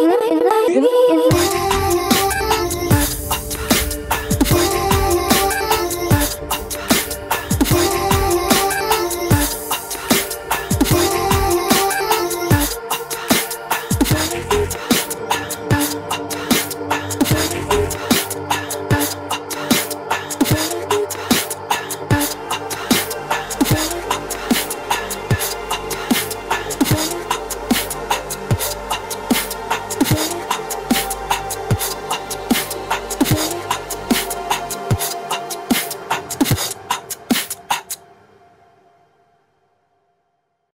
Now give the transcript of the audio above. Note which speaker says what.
Speaker 1: in love, in love.